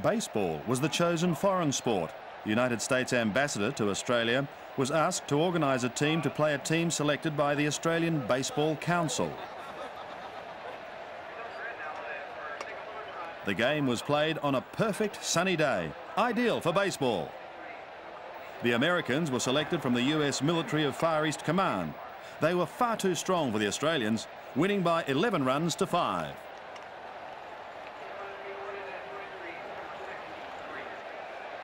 Baseball was the chosen foreign sport. The United States ambassador to Australia was asked to organise a team to play a team selected by the Australian Baseball Council. The game was played on a perfect sunny day, ideal for baseball. The Americans were selected from the US military of Far East Command. They were far too strong for the Australians, winning by 11 runs to 5.